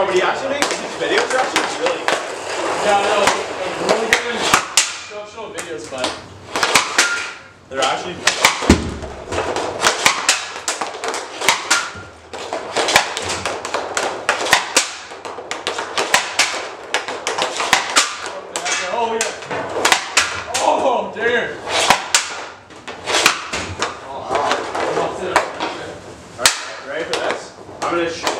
Oh, but he actually makes these videos are actually really good. Yeah, no, I'm really good at instructional videos, but They're actually oh yeah. Oh damn. Alright, ready for this? I'm gonna shoot.